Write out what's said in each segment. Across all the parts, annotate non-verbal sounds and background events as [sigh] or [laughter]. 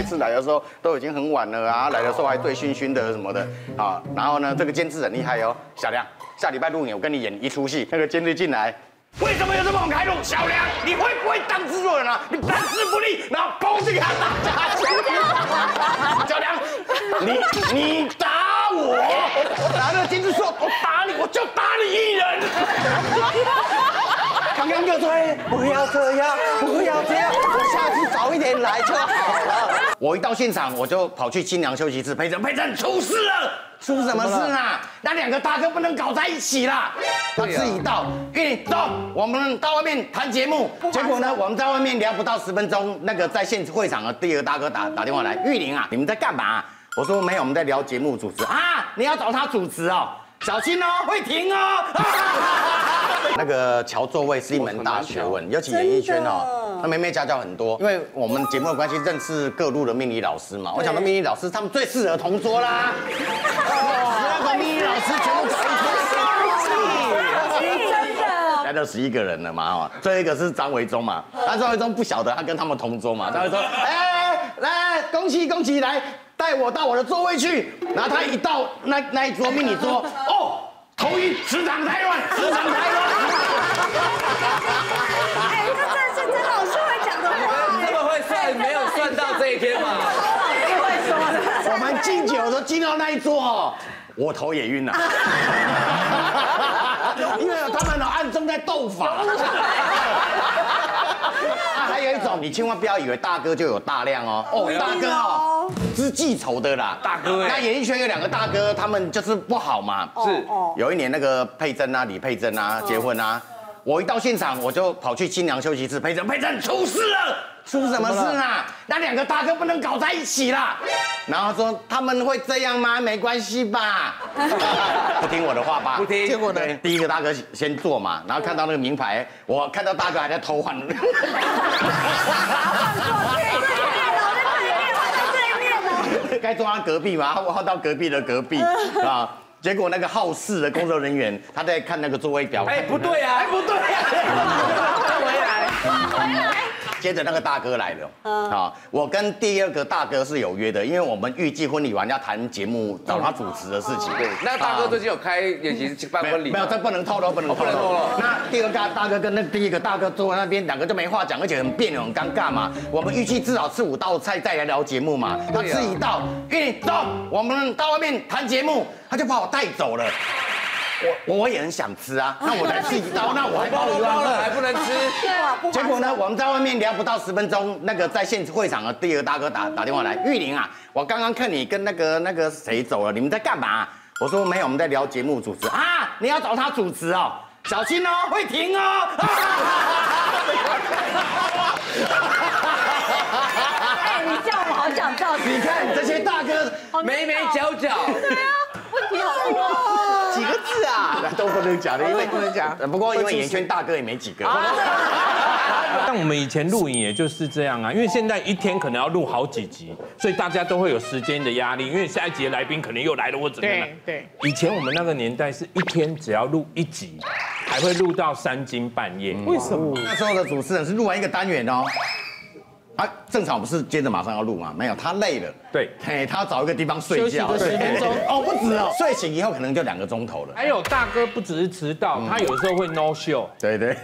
每次来的时候都已经很晚了啊，来的时候还醉醺醺的什么的啊。然后呢，这个监制很厉害哦，小梁，下礼拜录影我跟你演一出戏，那个监制进来。为什么有这么开路？小梁，你会不会当制作人啊？你办事不力，然后攻击他打架。小梁，你你打我，然后那个监制说，我打你，我就打你一人。刚刚就说不要这样，不要这样，我下次早一点来就好了。我一到现场，我就跑去新娘休息室，佩珍，佩珍出事了，出什么事啊？那两个大哥不能搞在一起啦。他自己到，玉林走，我们到外面谈节目。结果呢，我们在外面聊不到十分钟，那个在现会场的第二个大哥打打电话来，玉林啊，你们在干嘛？我说没有，我们在聊节目主持啊。你要找他主持哦，小心哦，会停哦。[laughs] 那个调座位是一门大学问，尤其演艺圈哦，那妹妹家教很多。因为我们节目的关系，认识各路的命理老师嘛。我讲的命理老师，他们最适合同桌啦。十二个命理老师全部搞一桌，真的。来到十一个人了嘛，哈，最后一个是张维忠嘛。那张维忠不晓得他跟他们同桌嘛，张维忠，哎，来，恭喜恭喜，来带我到我的座位去。然后他一到那那一桌命理桌，哦。头晕磁场太乱，磁场太乱。哎，这真的是曾老师会讲的话。这么会算，没有算到这一天吗？会说的。我们敬酒的时候进到那一桌哦，我头也晕了。[laughs] 因为他们呢暗中在斗法。[laughs] 还有一种，你千万不要以为大哥就有大量哦。哦，大哥哦，是记仇的啦。大哥，那演艺圈有两个大哥，他们就是不好嘛。是。有一年那个佩珍啊，李佩珍啊结婚啊，我一到现场我就跑去新娘休息室，佩珍，佩珍出事了，出什么事啊？那两个大哥不能搞在一起啦。然后说他们会这样吗？没关系吧？[laughs] 不听我的话吧？不听。结果呢？第一个大哥先坐嘛，然后看到那个名牌，我看到大哥还在偷换。[laughs] 该坐他隔壁嘛，[laughs] 我换到隔壁的隔壁啊。结果那个好事的工作人员 [laughs] 他在看那个座位表。哎，不对啊，哎，不对啊，[laughs] 回来，回来。接着那个大哥来了，啊，我跟第二个大哥是有约的，因为我们预计婚礼完要谈节目，找他主持的事情。对，那大哥最近有开演习办婚礼？没有，这不能透露，不能透露。那第二个大哥跟那第一个大哥坐在那边，两个就没话讲，而且很别扭，很尴尬嘛。我们预计至少吃五道菜再来聊节目嘛。他吃一道，运走，我们到外面谈节目，他就把我带走了。我我也很想吃啊，那我来吃一刀，那我还包了，还不能吃。结果呢，我们在外面聊不到十分钟，那个在现会场的第二个大哥打打电话来，玉玲啊，我刚刚看你跟那个那个谁走了，你们在干嘛？我说没有，我们在聊节目主持啊，你要找他主持哦，小心哦，会停哦。哎，你叫我好想照，你看这些大哥眉眉角角。对啊，问题好多。[laughs] 都不能讲的，因为不能讲。不过因为演艺圈大哥也没几个。[laughs] 像我们以前录影也就是这样啊，因为现在一天可能要录好几集，所以大家都会有时间的压力。因为下一集的来宾可能又来了，或怎么样。对。以前我们那个年代是一天只要录一集，还会录到三更半夜。为什么？那时候的主持人是录完一个单元哦。他正常不是接着马上要录吗？没有，他累了。对，嘿，他要找一个地方睡觉。十分钟 [laughs] 哦，不止哦，睡醒以后可能就两个钟头了。还有大哥不只是迟到，他有时候会 no show。对对。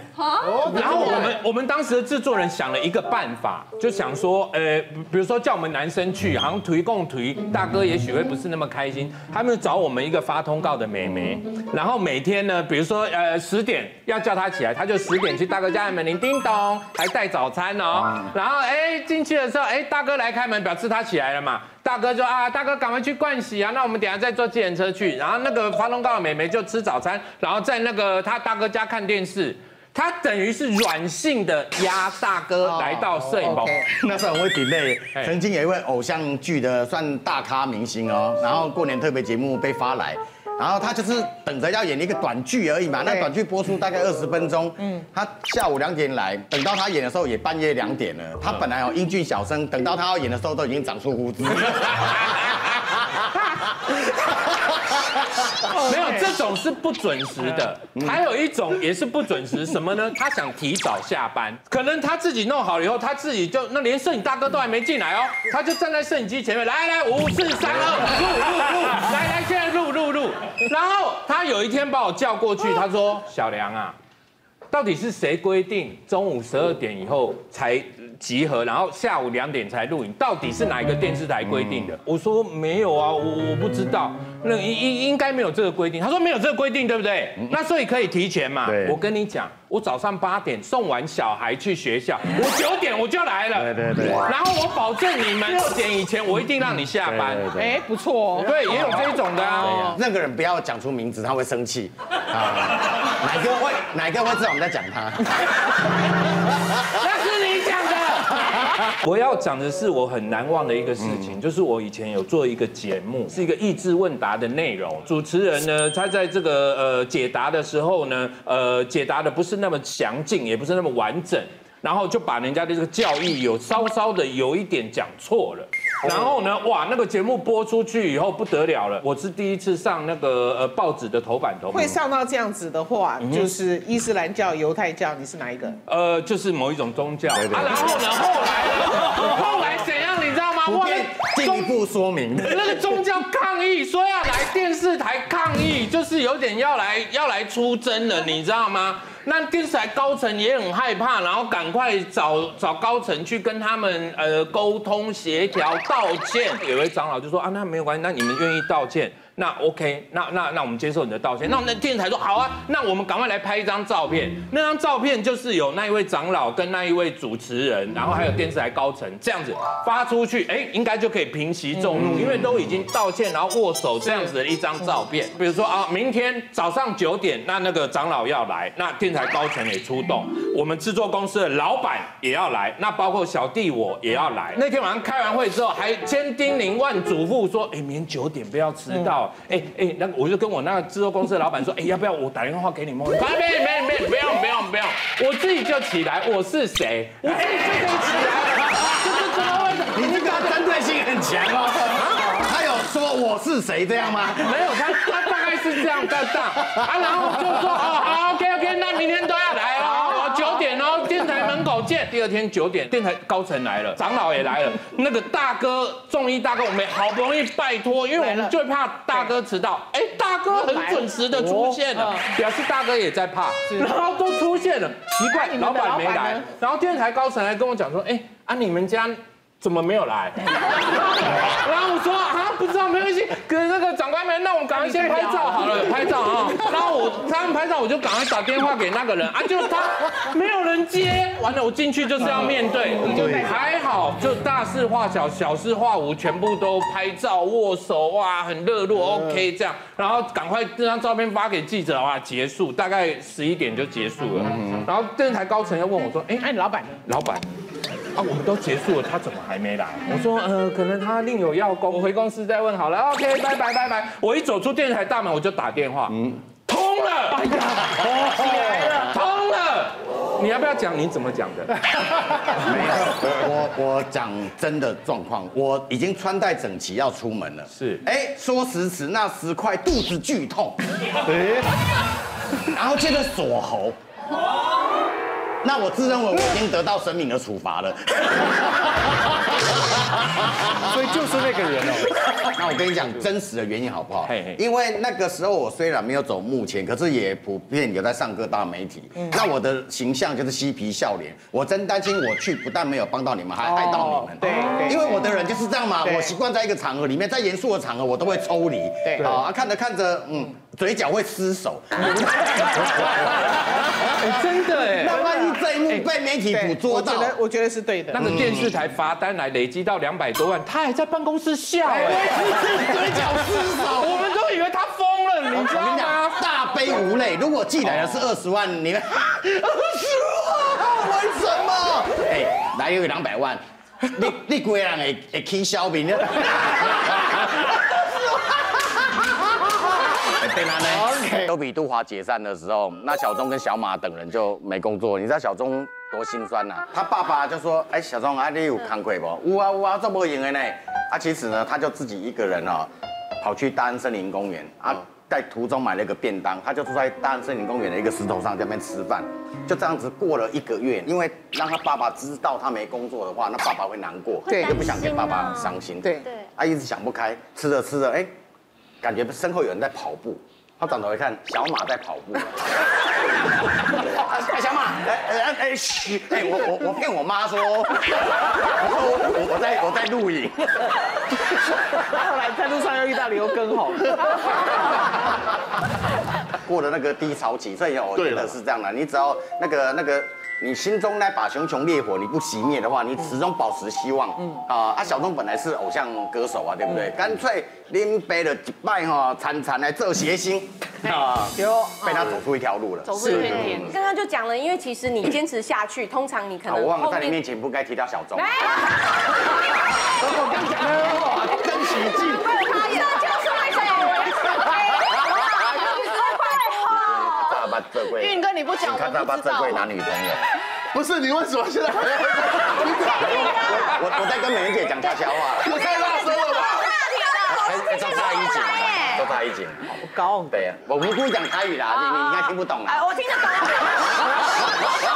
然后我们我们当时的制作人想了一个办法，就想说，呃，比如说叫我们男生去，好像推共推，大哥也许会不是那么开心。他们找我们一个发通告的美眉，然后每天呢，比如说呃十点要叫他起来，他就十点去大哥家的门铃叮咚，还带早餐哦。然后哎进去的时候，哎大哥来开门，表示他起来了嘛。大哥说啊，大哥赶快去盥洗啊，那我们等下再坐自行车去。然后那个华龙高的美眉就吃早餐，然后在那个他大哥家看电视。他等于是软性的压大哥来到摄影棚，那时候很会顶累。曾经有一位偶像剧的算大咖明星哦，然后过年特别节目被发来。然后他就是等着要演一个短剧而已嘛，那短剧播出大概二十分钟。嗯，他下午两点来，等到他演的时候也半夜两点了。他本来有英俊小生，等到他要演的时候都已经长出胡子。[laughs] [laughs] 没有这种是不准时的，还有一种也是不准时，什么呢？[laughs] 他想提早下班，可能他自己弄好了以后，他自己就那连摄影大哥都还没进来哦，他就站在摄影机前面，来来五四三二录录录，来来现在录录录，[laughs] 然后他有一天把我叫过去，他说小梁啊。到底是谁规定中午十二点以后才集合，然后下午两点才录影？到底是哪一个电视台规定的？我说没有啊，我我不知道，那应应应该没有这个规定。他说没有这个规定，对不对？那所以可以提前嘛。对我跟你讲，我早上八点送完小孩去学校，我九点我就来了。对对对然后我保证你们六点以前我一定让你下班。对对哎，不错哦。对，也有这种的啊。那个人不要讲出名字，他会生气啊。[laughs] 哪个会哪个会知道我们在讲他？[laughs] [laughs] [laughs] 我要讲的是我很难忘的一个事情，就是我以前有做一个节目，是一个益智问答的内容。主持人呢，他在这个呃解答的时候呢，呃解答的不是那么详尽，也不是那么完整，然后就把人家的这个教育有稍稍的有一点讲错了。然后呢，哇，那个节目播出去以后不得了了，我是第一次上那个呃报纸的头版头。会上到这样子的话，就是伊斯兰教、犹太教，你是哪一个？呃，就是某一种宗教。对对啊，然后呢，后来后来怎样，你知道吗？哇，进一步说明。那个宗教抗议说要来电视台抗议，就是有点要来要来出征了，你知道吗？那电视台高层也很害怕，然后赶快找找高层去跟他们呃沟通协调道歉。有位长老就说啊，那没有关系，那你们愿意道歉，那 OK，那那那我们接受你的道歉。那我们电视台说好啊，那我们赶快来拍一张照片。那张照片就是有那一位长老跟那一位主持人，然后还有电视台高层这样子发出去，哎，应该就可以平息众怒，因为都已经道歉，然后握手这样子的一张照片。比如说啊，明天早上九点，那那个长老要来，那电台高层也出动，我们制作公司的老板也要来，那包括小弟我也要来。那天晚上开完会之后，还千叮咛万嘱咐说，哎，明天九点不要迟到。哎哎，那我就跟我那个制作公司的老板说，哎，要不要我打电话给你们？他说没没没，不用不用不用，我自己就起来。我是谁？我自己就可以起来了。就是怎么会？你这个针对性很强哦。他有说我是谁这样吗？没有，他他大概是这样干上啊，然后就说哦好 OK OK，那明天都要来哦，我九点哦，电台门口见。第二天九点，电台高层来了，长老也来了，[laughs] 那个大哥众医大哥，我们好不容易拜托，因为我们最怕大哥迟到，哎，大哥很准时的出现了，表示大哥也在怕，然后都出现了，奇怪，老板没来，然后电台高层来跟我讲说，哎啊你们家。怎么没有来？[laughs] 然后我说啊，不知道，没关系。可是那个长官们，那我们赶快先拍照好了，拍照啊。然后我他们拍照，我就赶快打电话给那个人啊，就他没有人接。完了，我进去就是要面对，还好，就大事化小，小事化无，全部都拍照握手，哇，很热络，OK 这样。然后赶快这张照片发给记者，哇，结束，大概十一点就结束了。然后电视台高层又问我说，哎，哎，老板？老板。啊，我们都结束了，他怎么还没来？我说，呃，可能他另有要功，我回公司再问好了。OK，拜拜拜拜。我一走出电视台大门，我就打电话，嗯，通了，哎呀，起来了，通了。你要不要讲你怎么讲的？没有，我我讲真的状况，我已经穿戴整齐要出门了。是哎，说时迟那时快，肚子剧痛，哎，然后接着锁喉。那我自认为我已经得到神明的处罚了，所以就是那个人哦。[laughs] 那我跟你讲真实的原因好不好？因为那个时候我虽然没有走幕前，可是也普遍有在上各大媒体。那我的形象就是嬉皮笑脸，我真担心我去不但没有帮到你们，还害到你们。对对因为我的人就是这样嘛，我习惯在一个场合里面，在严肃的场合我都会抽离。对啊，看着看着，嗯，嘴角会失手。[laughs] 哎，真的 [laughs] 哎。那万一这一幕被媒体捕捉到我觉，得我觉得是对的那。个电视台罚单来累积到两百多万，他还在办公室笑哎，嘴角失手。我们都以为他疯了，你知道吗？，大悲无泪。如果寄来的是二十万，你们 [laughs] 二十万，为什么？哎，来有两百万，你你几个人会会起小明呢？对 [laughs] 吗？呢？都比杜华解散的时候，那小钟跟小马等人就没工作。你知道小钟多心酸呐、他爸爸就说：“哎，小钟啊，你有看过不？有啊有啊，做不赢的呢。”啊，其实呢，他就自己一个人哦，跑去大安森林公园啊，在途中买了一个便当，他就住在大安森林公园的一个石头上，在那边吃饭。就这样子过了一个月，因为让他爸爸知道他没工作的话，那爸爸会难过，对就不想给爸爸伤心。对对他一直想不开，吃着吃着，哎，感觉身后有人在跑步。他转头一看，小马在跑步。[laughs] 哎，小马，哎哎哎，嘘，哎，我我我骗我妈说，我说我我在我在录影。后来在路上又遇到刘根红，过了那个低潮期，所以我觉得是这样的。你只要那个那个，你心中那把熊熊烈火你不熄灭的话，你始终保持希望。嗯啊，啊，小钟本来是偶像歌手啊，对不对？干脆拎背了一拜哈，惨惨来做谐星啊，有被他走出一条路了。走出一片天。刚刚就讲了，因为其实你坚持下去，通常你可啊，能我忘了在你面面前不该提到小钟。没 [laughs] 我刚讲的话真喜剧。有，这就是为什么我要大把这位，运哥你不讲我看他把这不知道贵男女朋友。不是你为什么现在还要？我我在跟美人姐讲悄悄话。我太大声了吧？哎哎，都差一景，都差一景。好高，对呀，我无故意讲台语啦，你你应该听不懂啊，我听得懂，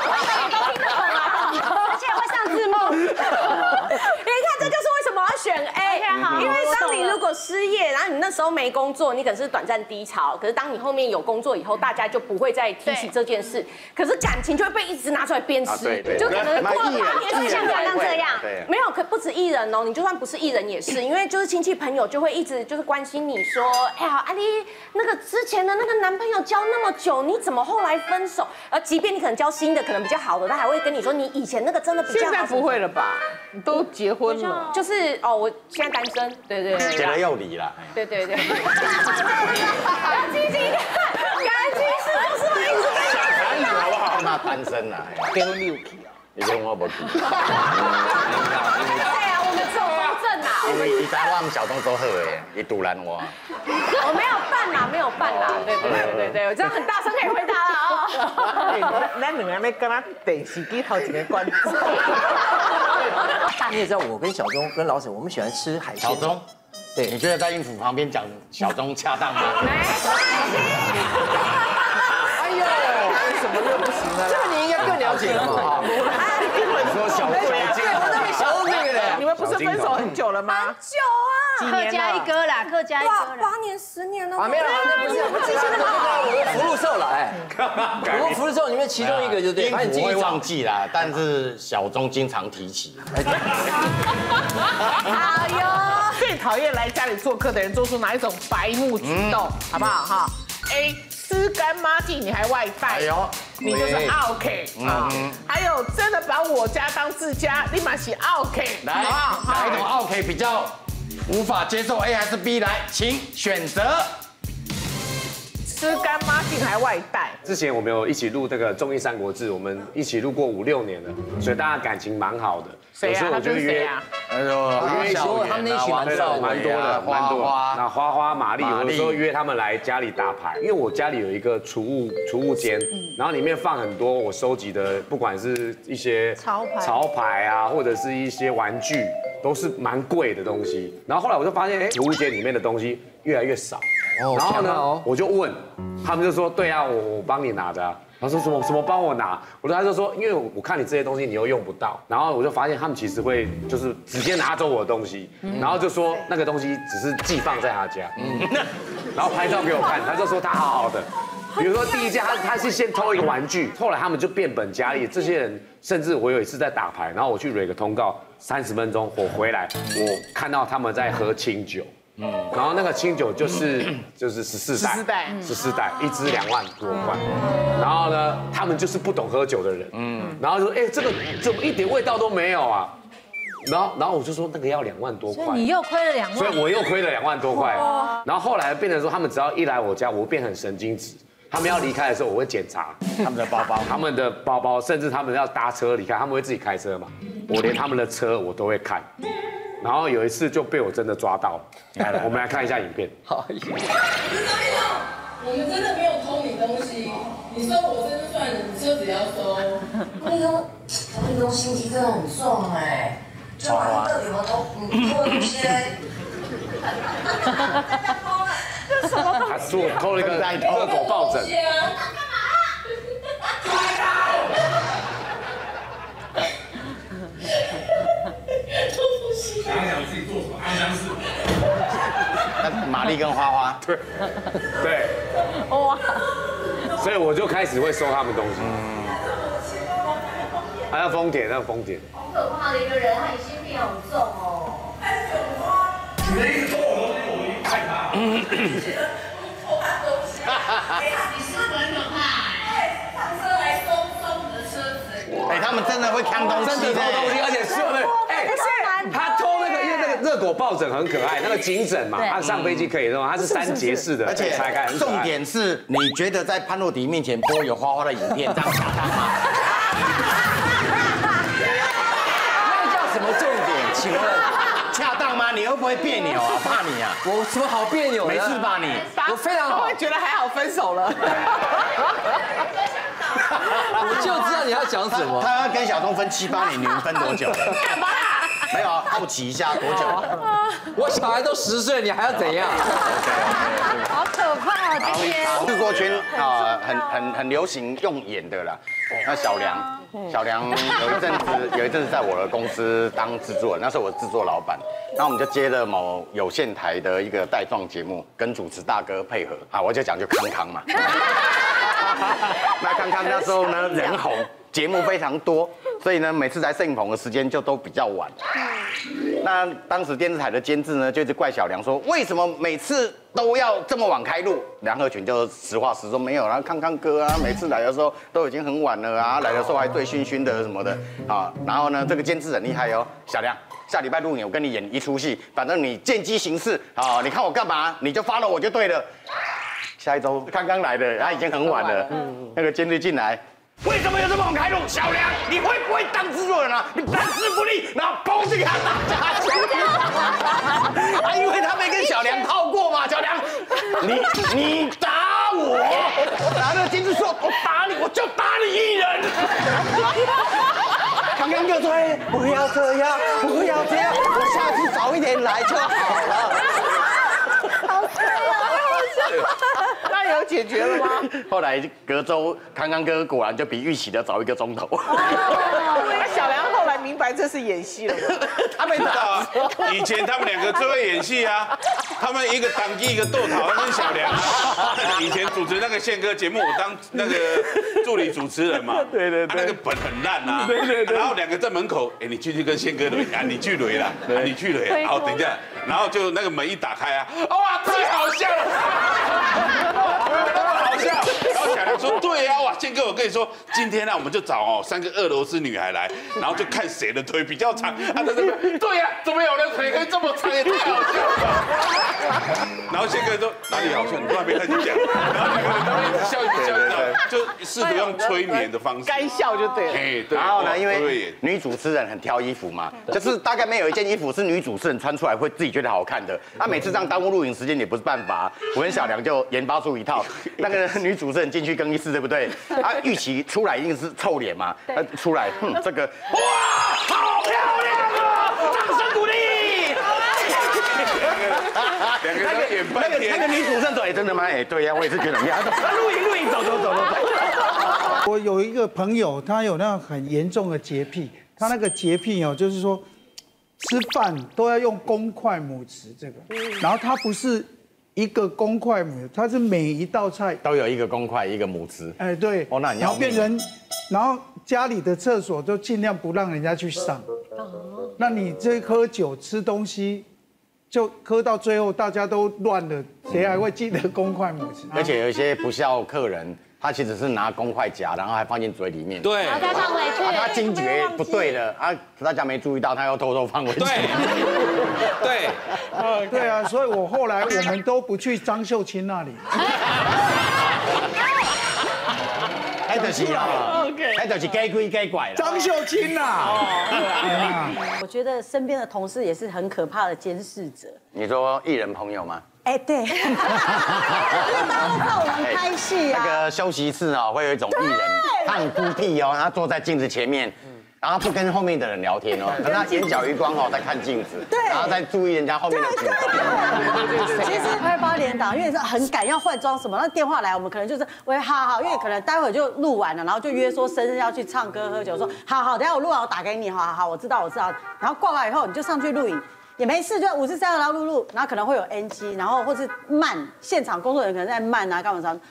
我都听得懂啊，而且会上字幕。你看，这就是为什么我要选 A，因为当你如果失业，然后你那时候没工作，你可能是短暂低潮，可是当你后面有工作以后，大家就不会再提起这件事，可是感情就会被一直拿出来鞭啊对对尸，就可能过了八年像刚刚这样对，没有，可不止艺人哦，你就算不是艺人也是，因为就是亲戚朋友就会一直就是关心你说，哎呀，阿丽那个之前的那个男朋友交那么久，你怎么后来分手？而即便你可能交新的，可能比较好的，他还会跟你说你以前那个真的比较好。现在不会了吧？你都结婚了，就是哦，我现在单身，对对对结了又离了。对对对。要积极看，感情是不是会一直跟你台语好不好？那单身啦，结婚六期啊，你跟我不去，对啊，我们只有公证啊，因为你知道我们小东都好的，你堵拦我。我没有办啦，没有办啦，对对对对对，我 [laughs] 这样很大声可以回答了哦。哎，咱咱两个人跟他电视机头前面观众，[laughs] 你也知道，我跟小钟跟老沈，我们喜欢吃海鲜。小钟，对你觉得在音符旁边讲小钟恰当吗？[laughs] 没哎呦，为什么又不行呢？这个你应该更了解了嘛？你说小钟，小钟这个人，你们不是分手很久了吗？很久啊，几客？家一哥啦，客家一，哥啦。八年十年了。啊，没有，那不是，我之前的我的福禄寿了，哎，我们福禄寿里面其中一个就对，孕反正你自己找妇会忘。记啦，但是小钟经常提起。[laughs] 哎呦，[laughs] 最讨厌来家里做客的人做出哪一种白目举动，好不好哈？A 吃干抹净你还外带，哎呦，你就是喂 OK 啊。还有真的把我家当自家，立马写 OK，来，好不好？哪一种 OK 比较无法接受？A 还是 B？来，请选择。吃干妈净还外带，之前我们有一起录那个综艺《三国志》，我们一起录过五六年了，所以大家感情蛮好的。谁啊？他就谁啊？哎呦，我约说他们那一起蛮少的蛮多的，蛮多那花花、玛丽，玛丽有时候约他们来家里打牌，因为我家里有一个储物储物间，然后里面放很多我收集的，不管是一些潮牌潮牌啊，或者是一些玩具，都是蛮贵的东西。然后后来我就发现，哎，储物间里面的东西越来越少。哦然后呢我就问，他们就说，对啊，我我帮你拿的啊。他说什么什么帮我拿，我说他就说，因为我看你这些东西你又用不到，然后我就发现他们其实会就是直接拿走我的东西，然后就说那个东西只是寄放在他家，[laughs] 然后拍照给我看，他就说他好好的。比如说第一件他他是先偷一个玩具，后来他们就变本加厉，这些人甚至我有一次在打牌，然后我去蕊个通告，三十分钟我回来，我看到他们在喝清酒。然后那个清酒就是 [clears throat] 就是十四代，十四代十四代，一支两万多块。然后呢，他们就是不懂喝酒的人，嗯，然后就说，哎，这个怎么一点味道都没有啊？然后然后我就说那个要两万多块，你又亏了两万，所以我又亏了两万多块。然后后来变成说，他们只要一来我家，我变很神经质。他们要离开的时候，我会检查。他们的包包，他们的包包，甚至他们要搭车离开，他们会自己开车嘛，我连他们的车我都会看。然后有一次就被我真的抓到，我们来看一下影片。好，我们真的没有偷你东西，你收我身就算了，你车子也要收。立东，立东心机真的很重哎，就把这个什么都嗯做一些他说偷了一个热狗抱枕，那 [laughs] 玛丽跟花花，对对，哇，所以我就开始会收他们东西。还要丰田，要封点。好可怕的一个人，他疑心病好重哦。[laughs] 你是不是很可怕？上车来的车子。哎，他们真的会看东真西的偷东西，而且是的，哎，不是他偷那热狗抱枕很可爱，那个颈枕嘛，它上飞机可以用，它是三节式的，而且拆开重点是，你觉得在潘若迪面前播有花花的影片，[laughs] 这样恰当吗？那叫什么重点？请问恰当吗？你会不会别扭啊？[laughs] 怕你啊？我什么好别扭的？没事吧你？我非常好我会，觉得还好，分手了。[laughs] 我就知道你要讲什么。他要跟小东分七八年，你们分多久？干嘛？没有啊，好奇一下多久？我小孩都十岁，你还要怎样？好可怕啊！这些制作圈啊，很很很流行用演的啦。那小梁，小梁有一阵子有一阵子在我的公司当制作人，那时候我是制作老板，那我们就接了某有线台的一个带状节目，跟主持大哥配合啊，我就讲就康康嘛。[laughs] 那康康那时候呢人红，节目非常多，所以呢每次来摄影棚的时间就都比较晚。那当时电视台的监制呢，就一直怪小梁说，为什么每次都要这么晚开录？梁鹤群就实话实说，没有啦，康康哥啊，每次来的时候都已经很晚了啊，来的时候还醉醺醺的什么的啊。然后呢，这个监制很厉害哦，小梁。下礼拜录影，我跟你演一出戏，反正你见机行事啊，你看我干嘛，你就发了我就对了。下一周刚刚来的，他已经很晚了，那个监制进来，为什么有这么好开路？小梁，你会不会当制作人啊？你办事不力，然后砰就给他打下去。啊，因为他没跟小梁套过嘛，小梁，你你打我，然后那个监制说，我打你，我就打你一人。刚刚哥说，哎不要这样，不要这样，我下次早一点来就好了。[laughs] 那有解决了吗？[laughs] 后来隔周，康康哥果然就比预期的早一个钟头。[laughs] 那小梁后来明白这是演戏了吗？[laughs] 他没打。啊，以前他们两个最会演戏啊，他们一个当机一个斗桃，他跟小梁啊。以前主持那个宪哥节目，我当那个助理主持人嘛。对对对。那个本很烂啊。对对对。然后两个在门口，哎，你进去跟宪哥擂啊，你去雷了，啊你去雷。好，等一下，然后就那个门一打开啊，哇，太好笑了。好笑，说：“对呀、哇，宪哥，我跟你说，今天呢、我们就找哦三个俄罗斯女孩来，然后就看谁的腿比较长。啊，对对对，对呀、怎么有人腿可以这么长，也太好笑了。[laughs] 然后宪哥说哪里好笑，你都还没开始讲，然后两个人都一直笑一直笑，就试图用催眠的方式。该笑就对了。哎，对。然后呢，因为女主持人很挑衣服嘛，就是大概没有一件衣服是女主持人穿出来会自己觉得好看的。那每次这样耽误录影时间也不是办法，我跟小梁就研发出一套，那个女主持人进去更衣室，对不对？[laughs] 啊，预期出来一定是臭脸嘛，呃，出来，哼，[laughs] 这个哇，好漂亮啊，掌声鼓励。两个人都演半那个那个。女主持人说：“哎，真的吗？哎，对呀，我也是觉得很漂亮。[laughs] 啊录影录影，走走走走走。我有一个朋友，他有那种很严重的洁癖，他那个洁癖哦，就是说吃饭都要用公筷母匙这个，然后他不是一个公筷母，它是每一道菜，都有一个公筷，一个母匙。哎对，哦那很然后要变成，然后家里的厕所都尽量不让人家去上，哦那你这喝酒吃东西。就喝到最后，大家都乱了，谁还会记得公筷母匙？而且有一些不孝客人，他其实是拿公筷夹，然后还放进嘴里面。对然后再放回去。啊，他惊觉不对了啊，大家没注意到，他又偷偷放回去。对 [laughs] 对，对啊，所以我后来我们都不去张秀清那里。还就是啊，还就是该归该拐了。张秀清呐，我觉得身边的同事也是很可怕的监视者。你说艺人朋友吗？哎，对，因为大家都看我们拍戏啊那啊。个休息室啊，会有一种艺人，他很孤僻哦，他坐在镜子前面，然后不跟后面的人聊天哦，等他眼角余光哦在看镜子，对然后再注意人家后面的。其实拍八连档，因为是很赶要换装什么，那电话来，我们可能就是喂好好，因为可能待会就录完了，然后就约说生日要去唱歌喝酒，说好好，等下我录完我打给你，好好好，我知道我知道，然后挂完以后你就上去录影。也没事，就五十三然后录录，然后可能会有 NG，然后或是慢，现场工作人员可能在慢啊，干嘛什么，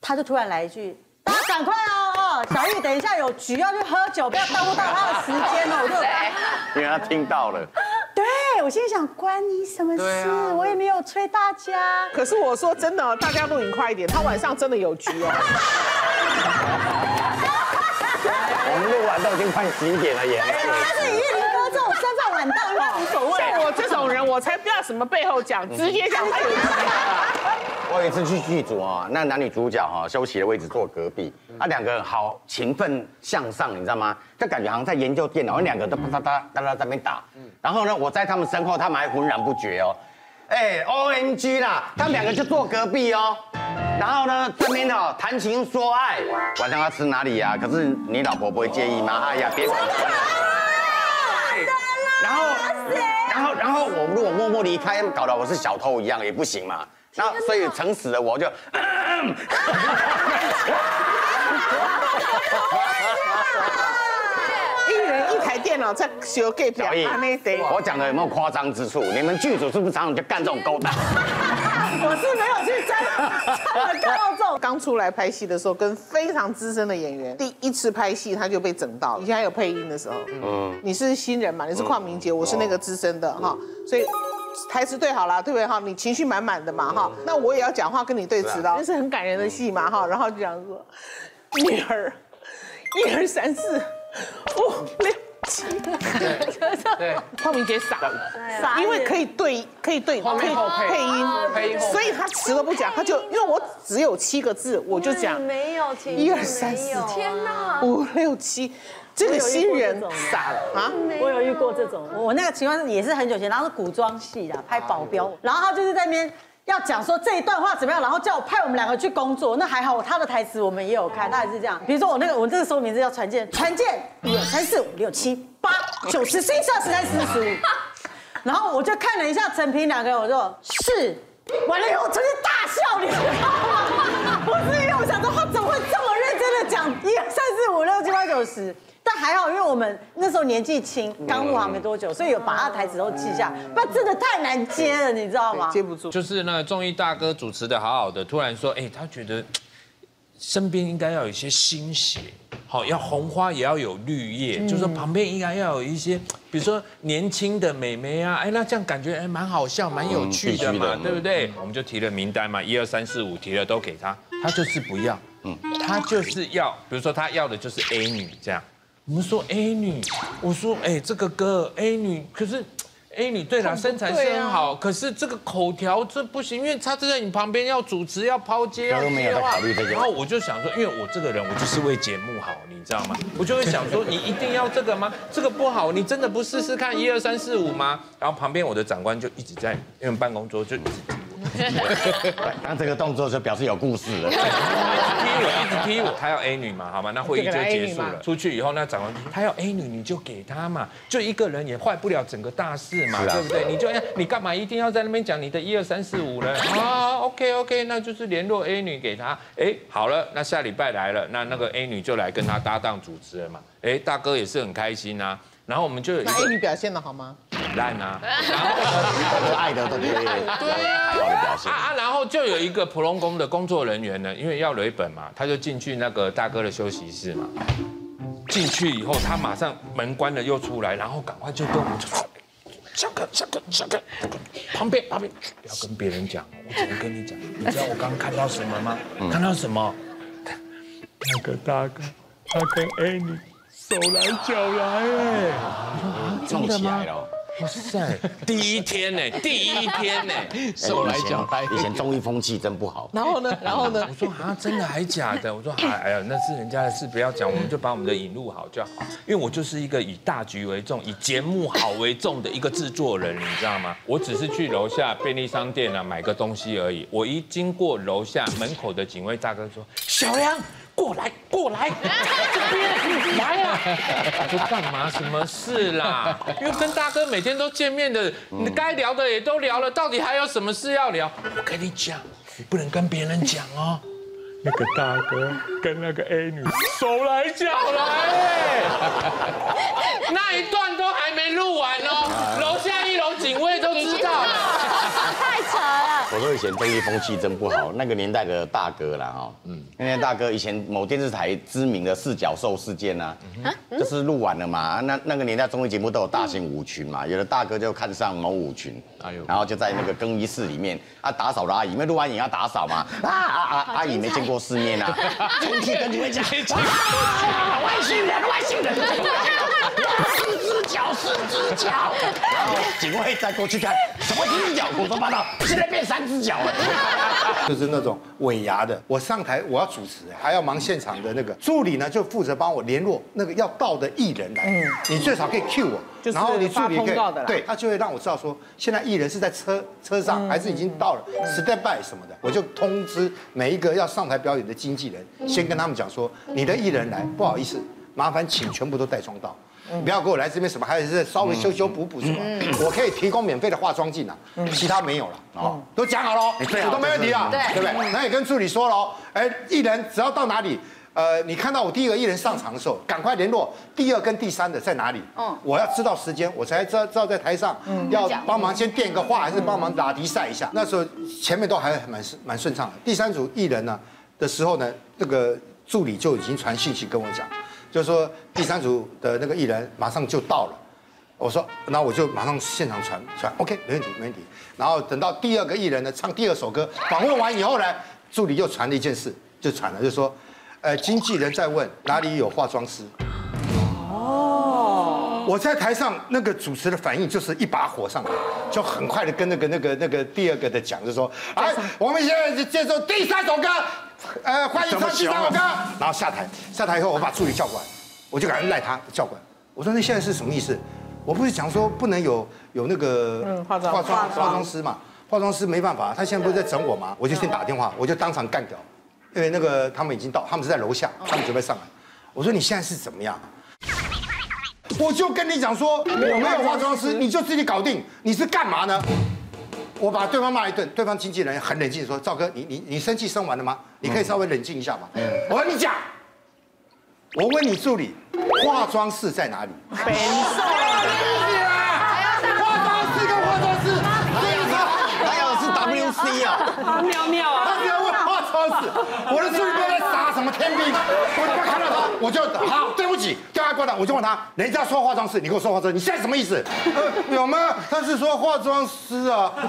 他就突然来一句，大家赶快哦哦，小玉等一下有局要去喝酒，不要耽误到他的时间哦，我就。因为他听到了，对，我心里想，关你什么事？我也没有催大家。可是我说真的哦，大家录影快一点，他晚上真的有局哦。我们录完都已经快十一点了耶。但是但是以玉林哥这种身份晚到应该无所谓。像我这种人，我才不要什么背后讲，直接讲。我有一次去剧组哦，那男女主角哈休息的位置坐隔壁，啊两个人好勤奋向上，你知道吗？就感觉好像在研究电脑，两个都哒哒哒哒哒在那边打。然后呢，我在他们身后，他们还浑然不觉哦。哎，O M G 啦，他们两个就坐隔壁哦。然后呢，这边哦谈情说爱，晚上要吃哪里呀？可是你老婆不会介意吗？哎呀，别。然后，我如果默默离开，搞得我是小偷一样也不行嘛。然后，所以诚实的我就，一人一台电脑在修 gay 表。我讲的有没有夸张之处？你们剧组是不是常常就干这种勾当？我是没有去真的看到这种。刚出来拍戏的时候，跟非常资深的演员，第一次拍戏他就被整到。以前还有配音的时候，嗯，你是新人嘛，你是邝明杰，我是那个资深的哈，所以台词对好了，对不对？哈？你情绪满满的嘛哈，那我也要讲话跟你对词的，那是很感人的戏嘛哈，然后就这样说，女儿，一二三四五六 [laughs] 七，对，邝明姐傻了。傻眼因为可以对，可以对，可以配。配音。配音，所以他词都不讲，他就因为我只有七个字，我就讲没有一二三四天哪！五六七，这个新人傻了啊！我有遇过这种，我我那个情况也是很久前，然后是古装戏啦，拍保镖，然后他就是在那边要讲说这一段话怎么样，然后叫我派我们两个去工作，那还好，他的台词我们也有看，他也是这样，比如说我那个我这个时候名字叫传剑，传剑一二三四五六七八九十十一十二十三十四十五，然后我就看了一下陈平两个人，我说是。完了以后，我真是大笑，你知道吗？[laughs] 不是因为我想说他怎么会这么认真的讲一二三四五六七八九十，还好，因为我们那时候年纪轻，刚入行没多久，所以有把他的台词都记下，不然真的太难接了，你知道吗？接不住。就是那个综艺大哥主持的好好的，突然说，哎，他觉得身边应该要有一些新血，好，要红花也要有绿叶，就是说旁边应该要有一些，比如说年轻的美眉啊，哎，那这样感觉哎蛮好笑，蛮有趣的嘛，对不对？我们就提了名单嘛，一二三四五提了都给他，他就是不要，嗯，他就是要，比如说他要的就是 A 女这样，我们说 A 女，我说哎这个歌 A 女，可是。A 女对啦，身材是很好，可是这个口条这不行，因为她就在你旁边要主持、要抛接、没有在考虑然后我就想说，因为我这个人我就是为节目好，你知道吗？我就会想说，你一定要这个吗？这个不好，你真的不试试看一二三四五吗？然后旁边我的长官就一直在，因为办公桌就。[laughs] 那这个动作就表示有故事了。[laughs] 踢我，一直踢我。他要 A 女嘛，好吗？那会议就结束了。出去以后，那长官就说他要 A 女，你就给他嘛，就一个人也坏不了整个大事嘛，对不对？你就哎，你干嘛一定要在那边讲你的一二三四五呢？啊，OK OK，那就是联络 A 女给他。哎，好了，那下礼拜来了，那那个 A 女就来跟他搭档主持了嘛。哎，大哥也是很开心啊。然后我们就有一那 A 个女表现的好吗？烂啊，爱的都对，好的表现啊。啊，然后就有一个普隆宫的工作人员呢，因为要雷本嘛，他就进去那个大哥的休息室嘛。进去以后，他马上门关了又出来，然后赶快就跟我们就说：“小哥，小哥，小哥，旁边旁边，不要跟别人讲，我只能跟你讲。你知道我刚刚看到什么吗？看到什么？那个大哥，他跟 A 女手来脚来，哎，我说啊，真的吗？哇塞，第一天呢，第一天呢，手来脚来。以前综艺风气真不好。然后呢？然后呢我？说啊，真的还假的？我说哎哎呀，那是人家的事，不要讲，我们就把我们的引入好就好。因为我就是一个以大局为重、以节目好为重的一个制作人，你知道吗？我只是去楼下便利商店啊买个东西而已。我一经过楼下门口的警卫大哥说：“小梁。”过来过来，这边 [laughs] 来啊！[laughs] 我说干嘛？什么事啦？因为跟大哥每天都见面的，你该聊的也都聊了，到底还有什么事要聊？我跟你讲，你不能跟别人讲哦。那个大哥跟那个 A 女手来脚来，[laughs] 那一段都还没录完哦，楼下一楼警卫都知道。我说以前政治风气真不好，那个年代的大哥啦哈，嗯，那年大哥以前某电视台知名的四角兽事件啊，就是录完了嘛，那那个年代综艺节目都有大型舞群嘛，有的大哥就看上某舞群，哎呦，然后就在那个更衣室里面啊打扫的阿姨，因为录完影要打扫嘛，啊啊啊阿姨没见过世面啊，冲去跟警卫讲，啊 [laughs] 外星人外星人，四只脚四只脚，然后警卫再过去看什么四只脚，胡说八道，现在变三只脚了。[laughs] 就是那种尾牙的，我上台我要主持，还要忙现场的那个助理呢，就负责帮我联络那个要到的艺人来。嗯，你最少可以 cue 我，然后你助理可以告的啦对他就会让我知道说，现在艺人是在车车上还是已经到了 stand by 什么的，我就通知每一个要上台表演的经纪人，先跟他们讲说，你的艺人来，不好意思，麻烦请全部都带妆到。你不要给我来这边什么，还是稍微修修补补什么，我可以提供免费的化妆镜啊，其他没有了哦，都讲好喽，最好都没问题啊，对对。不对？那也跟助理说了哦，哎，艺人只要到哪里，呃，你看到我第一个艺人上场的时候，赶快联络第二跟第三的在哪里，嗯，我要知道时间，我才知道知道在台上要帮忙先垫个话，还是帮忙打迪赛一下。那时候前面都还蛮顺蛮顺畅的，第三组艺人呢的时候呢，这个助理就已经传信息跟我讲，就是说第三组的那个艺人马上就到了。我说，那我就马上现场传传，OK，没问题，没问题。然后等到第二个艺人呢唱第二首歌，访问完以后呢，助理又传了一件事，就传了，就说，呃，经纪人在问哪里有化妆师。哦，我在台上那个主持的反应就是一把火上来，就很快的跟那个那个那个第二个的讲，就说，哎，我们现在就接受第三首歌，[laughs] 呃，欢迎唱第三首歌。[laughs] 然后下台，下台以后我把助理叫过来，我就赶快赖他叫过来，我说那现在是什么意思？我不是讲说不能有有那个嗯化妆化妆化妆师嘛，化妆师没办法，他现在不是在整我吗？我就先打电话，我就当场干掉，因为那个他们已经到，他们是在楼下，他们准备上来。我说你现在是怎么样？我就跟你讲说，我没有化妆师，你就自己搞定。你是干嘛呢？我把对方骂一顿，对方经纪人很冷静地说：“赵哥，你你你生气生完了吗？你可以稍微冷静一下吗？”我跟你讲，我问你助理，化妆室在哪里？北化妆室跟化妆室，对不对？还有是 WC 啊，啊，妙妙啊！他只要问化妆师，我的助理不要在撒什么天兵，我他妈看到他，我就好，对不起，叫他过来，我就问他，人家说化妆师，你给我说化妆师，你现在什么意思？呃，[laughs] 有吗？他是说化妆师啊。[laughs]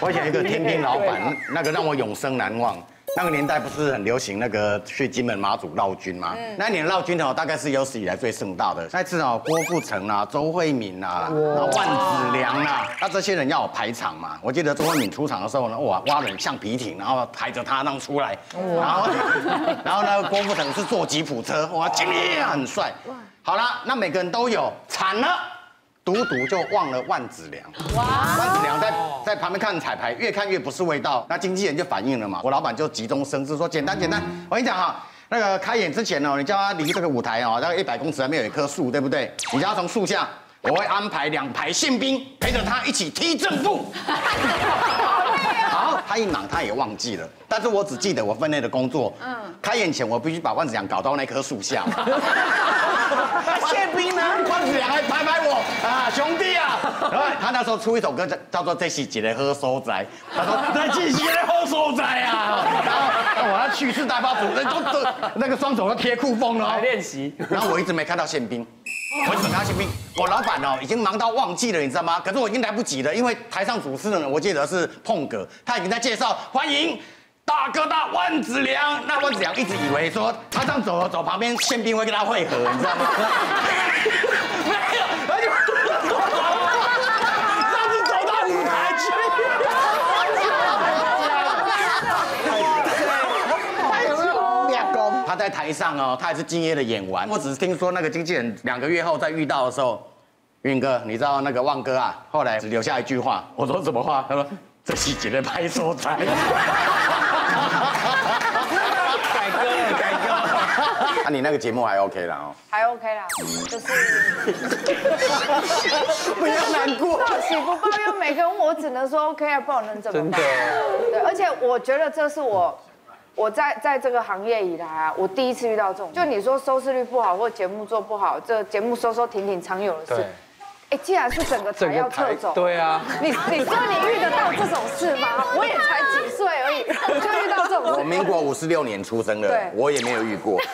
我以前有一个天兵老板，那个让我永生难忘。[laughs] 那个年代不是很流行那个去金门马祖绕军吗？那一年绕军哦，大概是有史以来最盛大的。那次哦，郭富城啊、周慧敏啊、然后万梓良啊，那这些人要有排场嘛。我记得周慧敏出场的时候呢，哇，挖人橡皮艇，然后抬着他让出来，然后 [laughs] 然后呢，郭富城是坐吉普车，哇，经理很帅。好了，那每个人都有，惨了。独独就忘了万子良，万子良在在旁边看彩排，越看越不是味道。那经纪人就反映了嘛，我老板就急中生智说，简单简单，我跟你讲哈，那个开演之前哦，你叫他离这个舞台哦，大概一百公尺外面有一棵树，对不对？你叫他从树下，我会安排两排宪兵陪着他一起踢正步。好，他一忙他也忘记了，但是我只记得我分内的工作。嗯，开演前我必须把万子良搞到那棵树下。宪兵呢？光子良还拍拍我啊，兄弟啊！他那时候出一首歌叫叫做《这是几个好所在》，他说这是几个好所在啊！然后我要去世大发主人都都那个双手都贴裤缝了。练习，然后我一直没看到宪兵，我一直没看到宪兵。我老板哦已经忙到忘记了，你知道吗？可是我已经来不及了，因为台上主持人我记得是碰哥，他已经在介绍欢迎。大哥大万子良，那万子良一直以为说他这样走了走旁边宪兵会跟他会合，你知道吗？[laughs] 没有，他就上次走到舞台去。他在台上哦，他还是敬业的演完。我只是。听说那个经纪人两个月后再遇到的时候，运哥，你知道那个旺哥啊，后来只留下一句话。我说什么话？他说这是。几个拍手仔。啊，你那个节目还 OK 啦哦。还 OK 啦，就是 [laughs] 不要难过 [laughs] 报喜不报忧，每个人我只能说 OK 啊，不然能怎么办？真对，而且我觉得这是我。我在在这个行业以来啊，我第一次遇到这种，就你说收视率不好或节目做不好，这节目收收停停常有的事对。哎，既然是整个台要撤走，对啊，你你说你遇得到这种事吗？[laughs] 我也才几岁而已，我 [laughs] 就遇到这种事。我民国五十六年出生的对，我也没有遇过。[laughs]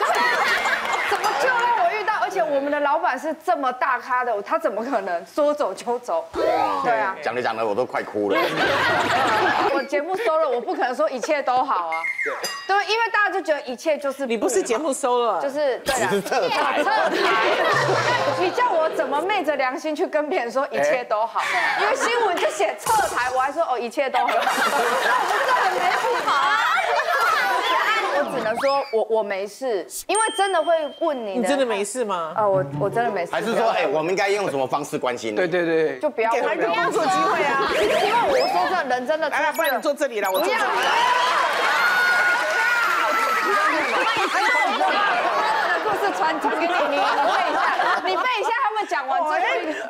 我们的老板是这么大咖的，他怎么可能说走就走？[laughs] 对啊，讲着讲着我都快哭了。[laughs] 我节目收了，我不可能说一切都好啊。对，因为大家就觉得一切就是你不是节目收了，就是对啊，你叫我怎么昧着良心去跟别人说一切都好？因为新闻就写撤台，我还说哦一切都很好，[laughs] 那我不是很没不好啊？我只能说我我没事，因为真的会问你，你真的没事吗？啊，我我真的没事。还是说，哎，我们应该用什么方式关心你？对对对，就不要给他一个工作机会啊！[laughs] 因为我说这人真的来来，不然你坐这里了，我坐这里。故事传传给你，你背一下，你背一下他们讲完之后。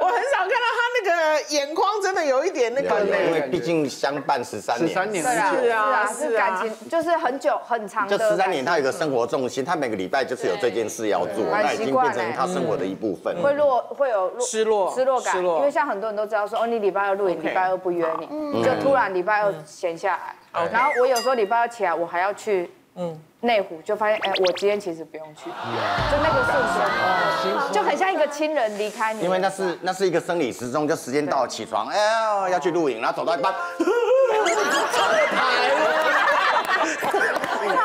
我很少看到他那个眼眶真的有一点那个因为毕竟相伴十三年，十三年是啊，是是啊，啊。是感情，就是很久很长的就。十三年，他有一个生活重心，他每个礼拜就是有这件事要做，很那已经习惯欸变成他生活的一部分。会落会有落失落失落感，失落。因为像很多人都知道说，哦，你礼拜二录影礼拜二不约你，就突然礼拜二闲下来，然后我有时候礼拜二起来，我还要去内湖，就发现哎，我今天其实不用去，就那个瞬间，就很像一个亲人离开你，因为那是那是一个生理时钟，就时间到了起床，哎呀要去露营，然后走到一半，真 [laughs]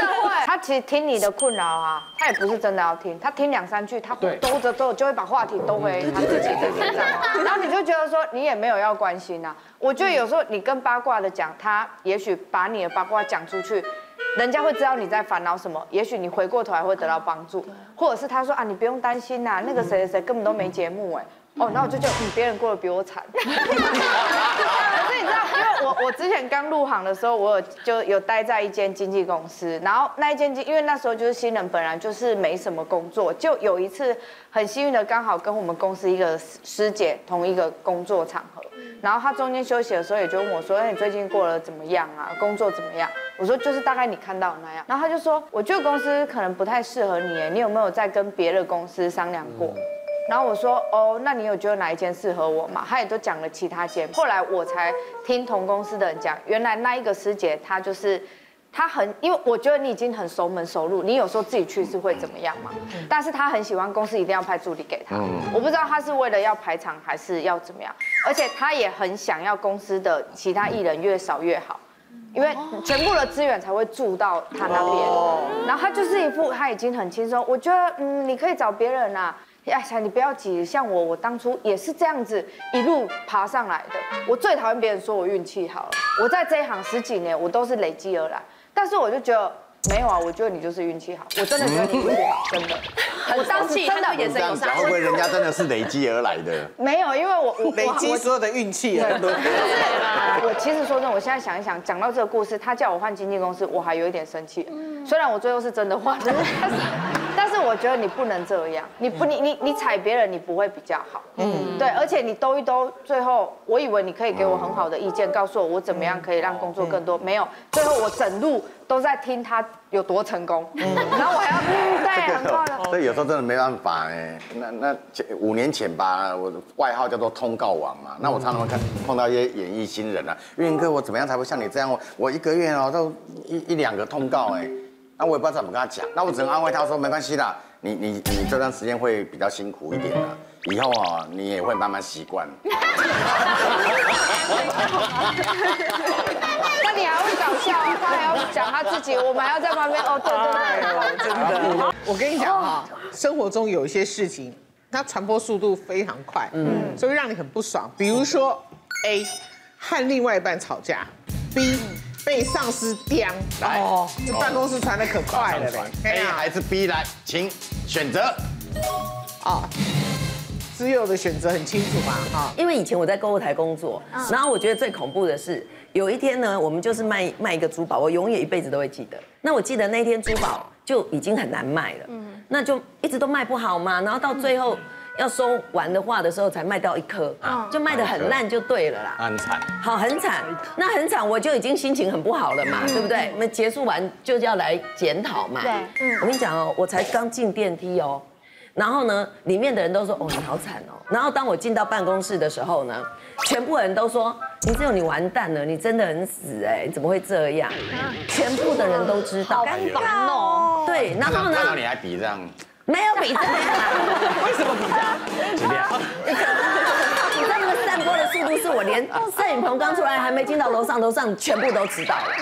的会，他其实听你的困扰啊，他也不是真的要听，他听两三句，他对兜着兜就会把话题兜回他自己的身上，然后你就觉得说你也没有要关心啊。我觉得有时候你跟八卦的讲，他也许把你的八卦讲出去。人家会知道你在烦恼什么，也许你回过头还会得到帮助，或者是他说啊，你不用担心呐，那个谁谁谁根本都没节目哎，哦，那我就觉得嗯，别人过得比我惨。[laughs] 可是你知道，因为我我之前刚入行的时候，我有就有待在一间经纪公司，然后那一间经，因为那时候就是新人，本来就是没什么工作，就有一次很幸运的刚好跟我们公司一个师姐同一个工作场合，然后她中间休息的时候也就问我说，哎，你最近过得怎么样啊？工作怎么样？我说就是大概你看到的那样，然后她就说，我觉得公司可能不太适合你，哎，你有没有在跟别的公司商量过？然后我说哦，那你有觉得哪一间适合我吗？他也都讲了其他间，后来我才听同公司的人讲，原来那一个师姐她就是。她很，因为我觉得你已经很熟门熟路，你有时候自己去是会怎么样嘛？但是她很喜欢公司一定要派助理给她，我不知道她是为了要排场还是要怎么样，而且她也很想要公司的其他艺人越少越好。因为全部的资源才会注到他那边，然后他就是一副他已经很轻松，我觉得嗯你可以找别人啊，哎呀你不要急，像我我当初也是这样子一路爬上来的，我最讨厌别人说我运气好了，我在这一行十几年我都是累积而来，但是我就觉得。没有啊，我觉得你就是运气好，我真的觉得你运气好，真的。[laughs] 很生气真的这样讲会不会人家真的是累积而来的？没有，因为我我累积所有的运气啊。[laughs] 我其实说真的，我现在想一想，讲到这个故事，他叫我换经纪公司，我还有一点生气。虽然我最后是真的换了，[laughs] 但是但是我觉得你不能这样，你不你你你踩别人，你不会比较好。嗯，对，而且你兜一兜，最后我以为你可以给我很好的意见，告诉我我怎么样可以让工作更多，没有，最后我整路都在听他有多成功，然后我还要嗯对很快的。所以有时候真的没办法哎。那那前五年前吧，我的外号叫做通告王嘛。那我常常会看碰到一些演艺新人啊，运哥，我怎么样才会像你这样？我一个月哦都一一两个通告哎。那我也不知道怎么跟他讲，那我只能安慰他说没关系啦，你你你这段时间会比较辛苦一点啊，以后啊你也会慢慢习惯。那你还会搞笑啊？他还要讲他自己，我们还要在旁边哦，对对对，真的。我跟你讲哈，生活中有一些事情，它传播速度非常快，嗯，所以让你很不爽。比如说 A 和另外一半吵架，B 被上司刁，来哦，这办公室传的可快了嘞。A 还是 B 来，请选择。啊私有的选择很清楚嘛，哈。因为以前我在购物台工作，然后我觉得最恐怖的是，有一天呢，我们就是卖卖一个珠宝，我永远一辈子都会记得。那我记得那天珠宝就已经很难卖了，嗯那就一直都卖不好嘛，然后到最后要收完的话的时候才卖掉一颗，就卖得很烂就对了啦。很惨。好，很惨，那很惨，我就已经心情很不好了嘛，对不对？我们结束完就要来检讨嘛。对嗯，我跟你讲哦，我才刚进电梯哦，然后呢，里面的人都说哦你好惨哦，然后当我进到办公室的时候呢，全部人都说林志勇你完蛋了，你真的很死哎，你怎么会这样？全部的人都知道，好烦哦。对，[laughs] 然后呢？看到你还比这样，没有比这样，[laughs] 为什么比这样？[laughs] 你知道那个散播的速度是我连摄影棚刚出来还没进到楼上，楼上全部都知道了。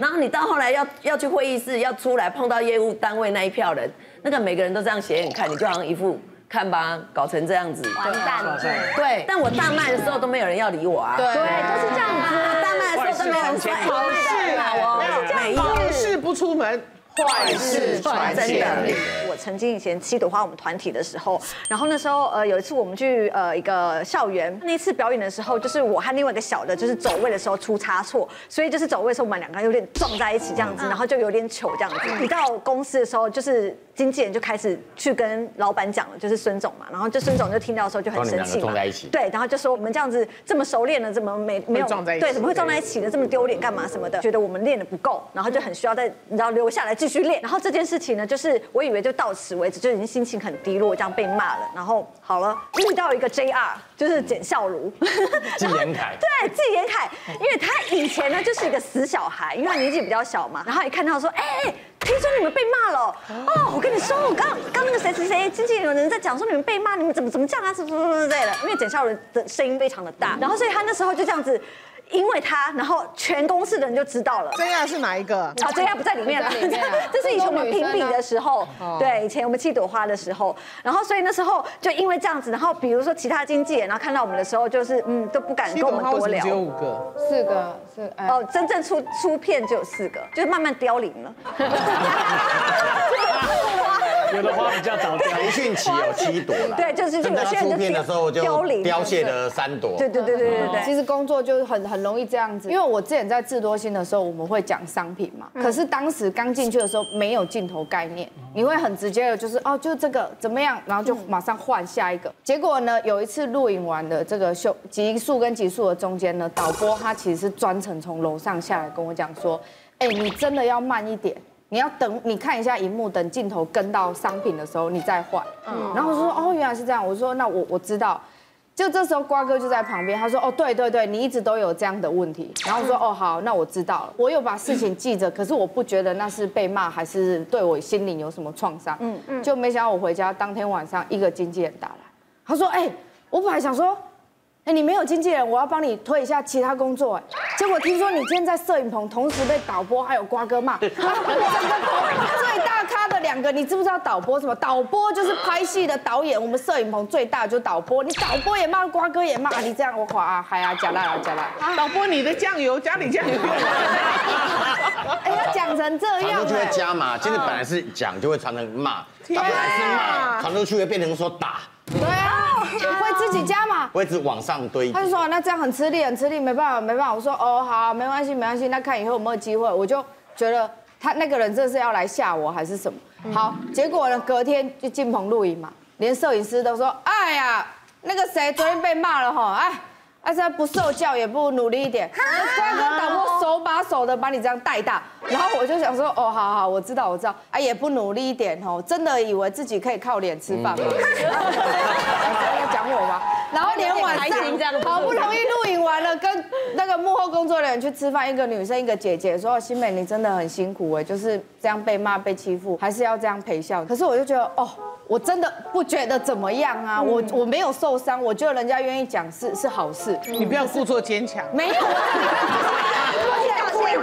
然后你到后来要要去会议室要出来碰到业务单位那一票人，那个每个人都这样斜眼看你，就好像一副看吧，搞成这样子，完蛋了。对，但我大卖的时候都没有人要理我啊。对，都是这样子。大卖的时候都没有人说哎好事啊，我没有好事不出门，坏事传千里。我曾经以前七朵花我们团体的时候，然后那时候呃有一次我们去呃一个校园，那一次表演的时候，就是我和另外一个小的，就是走位的时候出差错，所以就是走位的时候我们两个有点撞在一起这样子，然后就有点糗这样子。一到公司的时候，就是经纪人就开始去跟老板讲了，就是孙总嘛，然后就孙总就听到的时候就很生气嘛在一起对，然后就说我们这样子这么熟练了，怎么没没有撞在一起对，怎么会撞在一起呢？这么丢脸干嘛什么的？觉得我们练的不够，然后就很需要再你知道留下来继续练。然后这件事情呢，就是我以为就到此为止，就已经心情很低落，这样被骂了。然后好了，遇到一个 JR，就是简孝如，纪言凯对，纪言凯，因为他以前呢就是一个死小孩，因为他年纪比较小嘛，然后一看到说，哎、听说你们被骂了。哦，我跟你说，我刚刚那个谁谁谁经纪人有人在讲说你们被骂，你们怎么怎么这样啊，什么什么什么之类的，因为简孝伦的声音非常的大，然后所以他那时候就这样子。因为他，然后全公司的人就知道了。这样是哪一个？啊，这样不在里面了。[laughs] 这是以前我们评比的时候哦，对，以前我们七朵花的时候，然后所以那时候就因为这样子，然后比如说其他经纪人，然后看到我们的时候，就是嗯都不敢跟我们多聊只。有五个，四个是哎哦，真正出出片就有四个，就是慢慢凋零了。有的花比较早掉。培训期有七朵了，对就是真的要出片的时候就凋零凋谢了三朵。对对对对对对。其实工作就是很很容易这样子，因为我之前在智多星的时候，我们会讲商品嘛，可是当时刚进去的时候没有镜头概念，你会很直接的就是哦，就这个怎么样，然后就马上换下一个。结果呢，有一次录影完的这个秀集数跟集数的中间呢，导播他其实是专程从楼上下来跟我讲说，哎，你真的要慢一点。你要等，你看一下荧幕，等镜头跟到商品的时候，你再换。嗯然后我说，哦，原来是这样。我说，那我我知道。就这时候瓜哥就在旁边，他说：“哦，对对对，你一直都有这样的问题。”然后我说：“哦，好，那我知道了。我有把事情记着，可是我不觉得那是被骂，还是对我心灵有什么创伤。”嗯嗯，就没想到我回家当天晚上，一个经纪人打来，他说：“哎，我本来想说，哎，你没有经纪人，我要帮你推一下其他工作。哎，结果听说你今天在摄影棚，同时被导播还有瓜哥骂，整个棚最大咖的两个，你知不知道导播什么？导播就是拍戏的导演，我们摄影棚最大就是导播，你导播也骂，瓜哥也骂，你这样我垮啊，嗨啊，加辣啊，加辣。导播，你的酱油加你酱油。哎，要讲成这样传出去会哎，加嘛，其实本来是讲就会传成骂，本来是骂，传出去会变成说打，对啊，[laughs] 会自己加嘛。会一直往上堆他。就说那这样很吃力，很吃力，没办法，没办法。我说哦好，没关系，没关系，那看以后有没有机会。我就觉得他那个人真的是要来吓我还是什么？好，结果呢，隔天就进棚录影嘛，连摄影师都说，哎呀，那个谁昨天被骂了哈，哎。但是他不受教，也不努力一点，乖哥导播手把手的把你这样带大，然后我就想说，哦，好好，我知道，我知道，啊，也不努力一点哦，真的以为自己可以靠脸吃饭吗？要讲我吗？然后连晚上好不容易录影完了，跟那个幕后工作人员去吃饭，一个女生一个姐姐说：“新美，你真的很辛苦哎，就是这样被骂被欺负，还是要这样陪笑。”可是我就觉得，哦，我真的不觉得怎么样啊，我我没有受伤，我觉得人家愿意讲是是好事。你不要故作坚强。没有，我现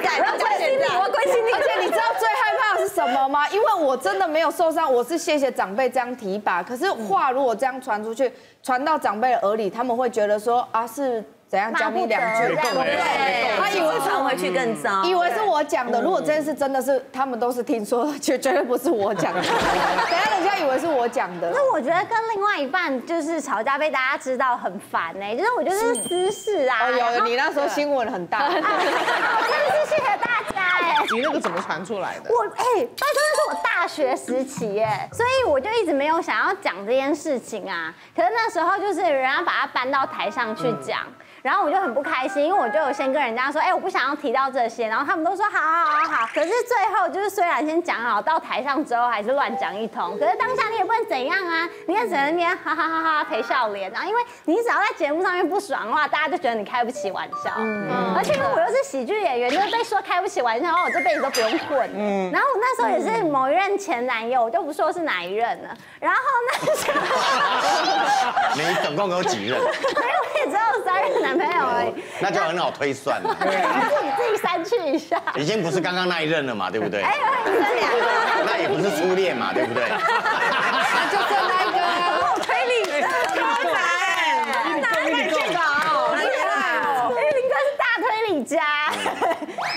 在，我要关心你，我要关心你。而且你知道最害怕的是什么吗？因为我真的没有受伤，我是谢谢长辈这样提拔。可是话如果这样传出去，传到长辈的耳里，他们会觉得说啊是怎样讲你两句，对，他以为是传回去更糟以为是我讲的。如果这件事真的是他们都是听说的，绝绝对不是我讲的。[laughs] 等下人家以为是我讲的。那我觉得跟另外一半就是吵架被大家知道很烦呢，就是我觉得是私事啊。哦，有你那时候新闻很大。[laughs] 真的是谢谢大家哎。你那个怎么传出来的？我哎，拜托那是我大学时期哎，所以我就一直没有想要讲这件事情啊。可是那时候就是人家把它搬到台上去讲。然后我就很不开心，因为我就有先跟人家说，哎，我不想要提到这些，然后他们都说好好好好。可是最后就是虽然先讲好，到台上之后还是乱讲一通。可是当下你也不能怎样啊，你也只能那边哈哈哈哈陪笑脸。然后因为你只要在节目上面不爽的话，大家就觉得你开不起玩笑。嗯。而且因为我又是喜剧演员，就是被说开不起玩笑，然后我这辈子都不用混。嗯。然后我那时候也是某一任前男友，我就不说是哪一任了。然后那时候。[laughs] 你总共有几任？[laughs] 没有，我也只有三任男朋友而已。[laughs] 那就很好推算了。[laughs] 自己自己删去一下。已经不是刚刚那一任了嘛，对不对？哎，有生两个。[laughs] 那也不是初恋嘛，对不对？那就剩那个。我推理的，超难。哪里去搞？厉害！因为林哥是大推理家。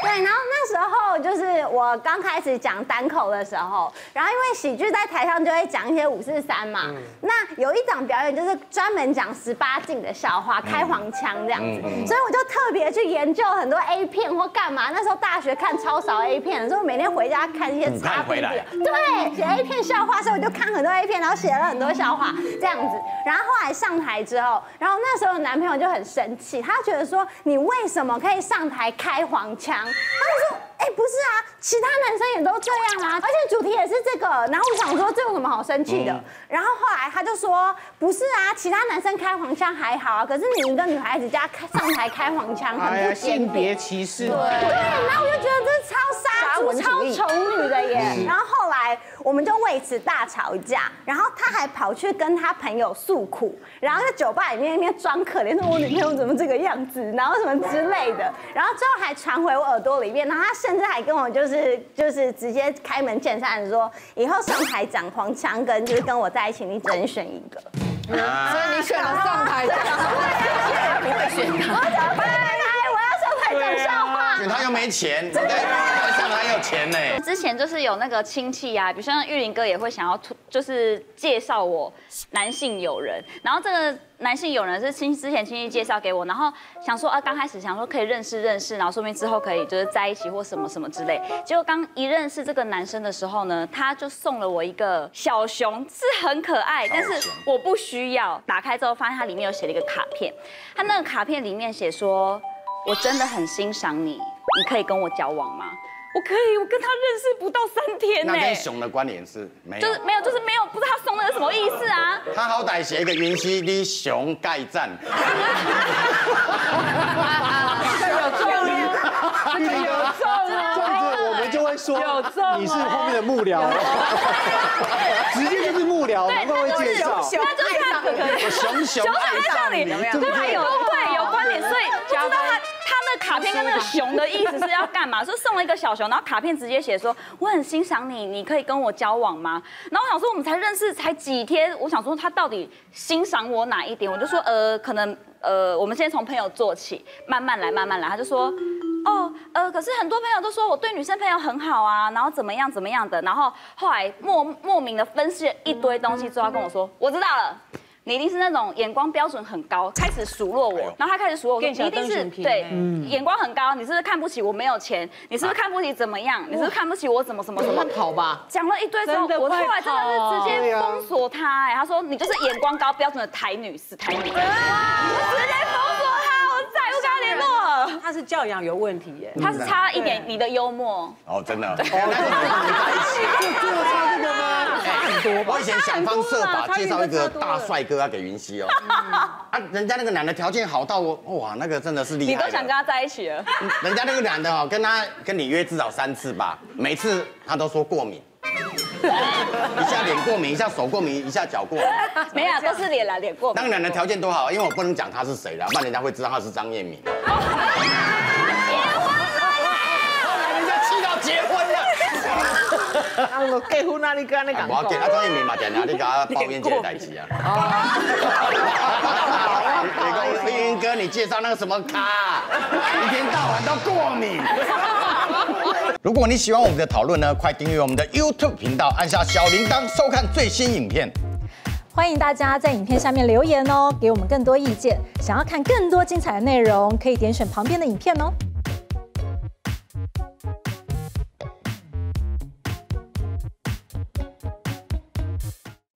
对，然后那时候就是我刚开始讲单口的时候，然后因为喜剧在台上就会讲一些五四三嘛，那有一场表演就是专门讲十八禁的笑话，开黄腔这样子，所以我就特别去研究很多 A 片或干嘛。那时候大学看超少 A 片，所以我每天回家看一些插回来。对，写 A 片笑话，所以我就看很多 A 片，然后写了很多笑话这样子。然后后来上台之后，然后那时候男朋友就很生气，他觉得说你为什么可以上台开黄腔？他就说。哎，不是啊，其他男生也都这样啊，而且主题也是这个。然后我想说，这有什么好生气的？然后后来他就说，不是啊，其他男生开黄腔还好啊，可是你一个女孩子家开上台开黄腔，很不性别歧视。对，然后我就觉得这是超杀猪、超丑女的耶。然后后来我们就为此大吵一架，然后他还跑去跟他朋友诉苦，然后在酒吧里面那边装可怜，说我女朋友怎么这个样子，然后什么之类的。然后最后还传回我耳朵里面，然后他甚至还跟我就是就是直接开门见山的说，以后上台讲黄腔跟就是跟我在一起，你只能选一个。所以你选了上台讲，你会选他？讲笑话。选他又没钱，对，上台有钱呢。之前就是有那个亲戚呀，比如像玉林哥也会想要就是介绍我男性友人，然后这个。男性友人是亲之前亲戚介绍给我，然后想说啊，刚开始想说可以认识认识，然后说明之后可以就是在一起或什么什么之类。结果刚一认识这个男生的时候呢，他就送了我一个小熊，是很可爱，但是我不需要。打开之后发现它里面有写了一个卡片，他那个卡片里面写说，我真的很欣赏你，你可以跟我交往吗？我可以，我跟他认识不到三天呢。那跟熊的关联是没有，就是没有，就是没有，不知道他送那个什么意思啊？他好歹写一个云溪的熊盖赞。[laughs] 有重这个有重这样子我们就会说你是后面的幕僚，[laughs] 直接就是幕僚，难怪会介绍。那就是他可可熊熊爱上你，对他有对有关联，所以不知道他。他那卡片跟那个熊的意思是要干嘛？[laughs] 说送了一个小熊，然后卡片直接写说我很欣赏你，你可以跟我交往吗？然后我想说我们才认识才几天，我想说他到底欣赏我哪一点？我就说呃可能呃我们先从朋友做起，慢慢来慢慢来。他就说哦呃可是很多朋友都说我对女生朋友很好啊，然后怎么样怎么样的，然后后来莫莫名的分析了一堆东西之后，他跟我说我知道了。你一定是那种眼光标准很高，开始数落我，然后他开始数落我，你一定是对眼光很高，你是不是看不起我没有钱？你是不是看不起怎么样？你是不是看不起我怎么什么什么？好吧！讲了一堆之后，我后来真的是直接封锁他，哎，他说你就是眼光高标准的台女死台女，直接封锁他，我再也不跟他联络。他是教养有问题耶，他是差一点你的幽默。哦，真的。[laughs] 就就差这个吗？差很多吧。我以前想方设法介绍一个大帅哥要给云溪哦，[laughs] 啊，人家那个男的条件好到我，哇，那个真的是厉害。你都想跟他在一起了？人家那个男的哦，跟他跟你约至少三次吧，每次他都说过敏，[laughs] 一下脸过敏，一下手过敏，一下脚过敏。[laughs] 没有，都是脸啦，脸过敏。那个男的条件多好，因为我不能讲他是谁了，不然人家会知道他是张彦敏。结婚了，后来人家气到结婚了。啊，我结婚啊，你跟你讲我给他终于明嘛，点啊，你给他抱怨这个代志啊。[laughs] 你跟飞云哥，你介绍那个什么卡，一天到晚都过敏。如果你喜欢我们的讨论呢，快订阅我们的 YouTube 频道，按下小铃铛收看最新影片。欢迎大家在影片下面留言哦，给我们更多意见。想要看更多精彩的内容，可以点选旁边的影片哦。